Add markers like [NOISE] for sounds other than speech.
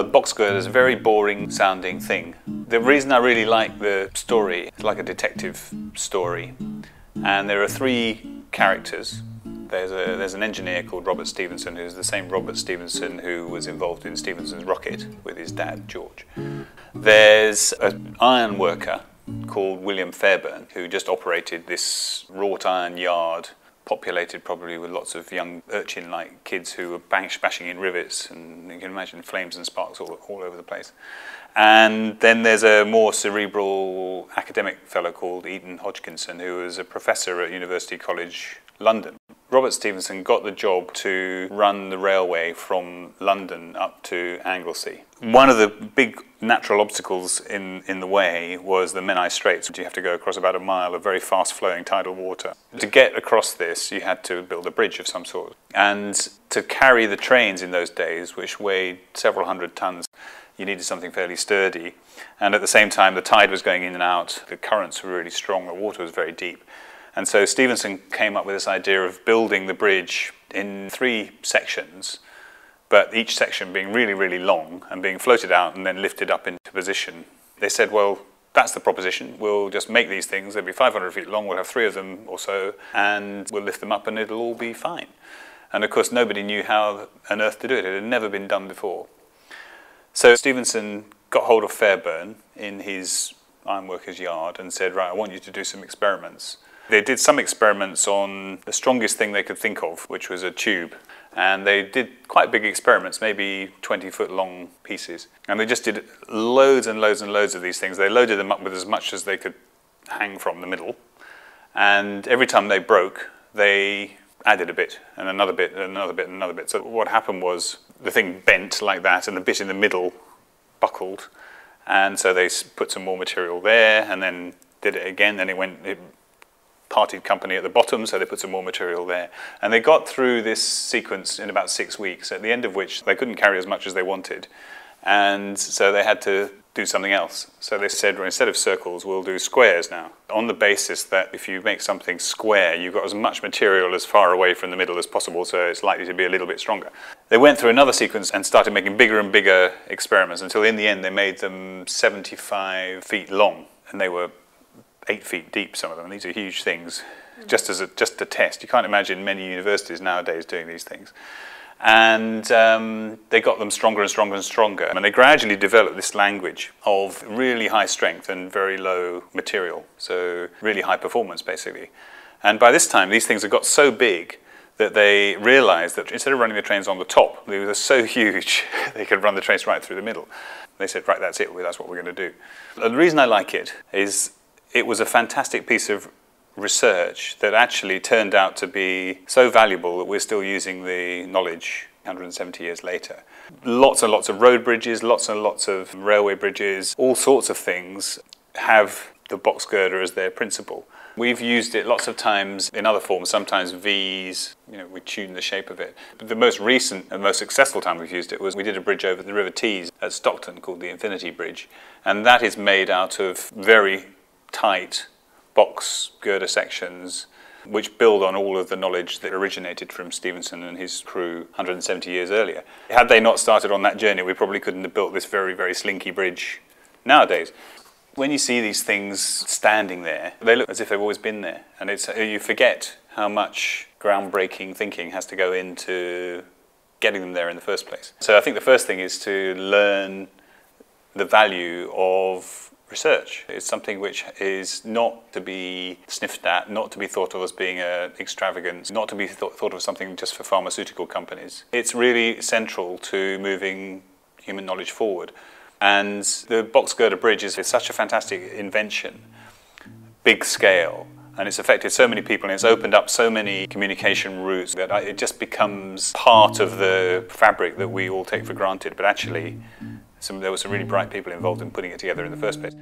A box girder is a very boring sounding thing. The reason I really like the story, it's like a detective story. And there are three characters. There's, a, there's an engineer called Robert Stephenson, who's the same Robert Stephenson who was involved in Stephenson's rocket with his dad, George. There's an iron worker called William Fairbairn, who just operated this wrought iron yard populated probably with lots of young urchin-like kids who were bang, bashing in rivets, and you can imagine flames and sparks all, all over the place. And then there's a more cerebral academic fellow called Eaton Hodgkinson, who was a professor at University College London. Robert Stephenson got the job to run the railway from London up to Anglesey. One of the big natural obstacles in, in the way was the Menai Straits. You have to go across about a mile of very fast flowing tidal water. To get across this, you had to build a bridge of some sort. And to carry the trains in those days, which weighed several hundred tons, you needed something fairly sturdy. And at the same time, the tide was going in and out, the currents were really strong, the water was very deep. And so Stephenson came up with this idea of building the bridge in three sections, but each section being really, really long and being floated out and then lifted up into position. They said, well, that's the proposition. We'll just make these things. They'll be 500 feet long. We'll have three of them or so, and we'll lift them up, and it'll all be fine. And of course, nobody knew how on earth to do it. It had never been done before. So Stephenson got hold of Fairbairn in his ironworker's yard and said, right, I want you to do some experiments. They did some experiments on the strongest thing they could think of, which was a tube. And they did quite big experiments, maybe 20 foot long pieces. And they just did loads and loads and loads of these things. They loaded them up with as much as they could hang from the middle. And every time they broke, they added a bit and another bit and another bit and another bit. So what happened was the thing bent like that and the bit in the middle buckled. And so they put some more material there and then did it again. Then it went, it parted company at the bottom, so they put some more material there. And they got through this sequence in about six weeks, at the end of which they couldn't carry as much as they wanted. And so they had to do something else. So they said, well, instead of circles, we'll do squares now, on the basis that if you make something square, you've got as much material as far away from the middle as possible, so it's likely to be a little bit stronger. They went through another sequence and started making bigger and bigger experiments until in the end they made them 75 feet long, and they were eight feet deep, some of them. These are huge things, just as a, just a test. You can't imagine many universities nowadays doing these things. And um, they got them stronger and stronger and stronger. And they gradually developed this language of really high strength and very low material. So really high performance, basically. And by this time, these things had got so big that they realized that instead of running the trains on the top, they were so [LAUGHS] huge, they could run the trains right through the middle. They said, right, that's it, that's what we're going to do. And the reason I like it is it was a fantastic piece of research that actually turned out to be so valuable that we're still using the knowledge 170 years later. Lots and lots of road bridges, lots and lots of railway bridges, all sorts of things have the box girder as their principle. We've used it lots of times in other forms, sometimes V's, you know, we tune the shape of it. But the most recent and most successful time we've used it was we did a bridge over the River Tees at Stockton called the Infinity Bridge. And that is made out of very tight box girder sections which build on all of the knowledge that originated from Stephenson and his crew 170 years earlier. Had they not started on that journey, we probably couldn't have built this very, very slinky bridge nowadays. When you see these things standing there, they look as if they've always been there. And it's, you forget how much groundbreaking thinking has to go into getting them there in the first place. So I think the first thing is to learn the value of research. It's something which is not to be sniffed at, not to be thought of as being an extravagance, not to be th thought of something just for pharmaceutical companies. It's really central to moving human knowledge forward. And the box girder bridge is, is such a fantastic invention, big scale, and it's affected so many people and it's opened up so many communication routes that it just becomes part of the fabric that we all take for granted. But actually, some, there were some really bright mm. people involved in putting it together in the first place.